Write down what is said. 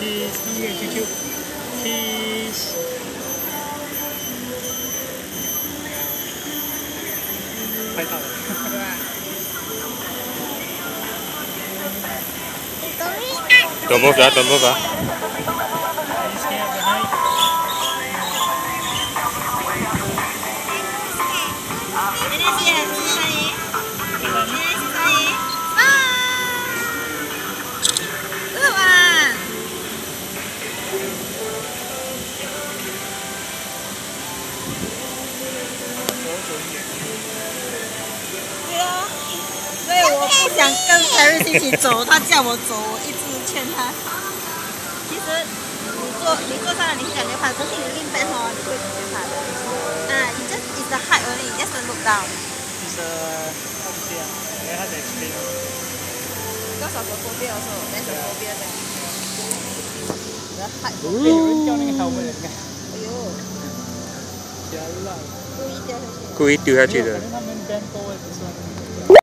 he's he execute he's phải thở Don't move that, don't move that. It is yes. That. Cheese here behind. Paris 不想跟 Paris 一起走，他叫我走，我一直劝他。其实你坐你坐上来，你会感觉怕，可是你 lean back 哦，你会直接怕的。啊，you just is the height only, just don't look down. It's a how to say ah? Very hard to explain. Because of the phobia also, a phobia. 人掉那个你看，kuit juga sih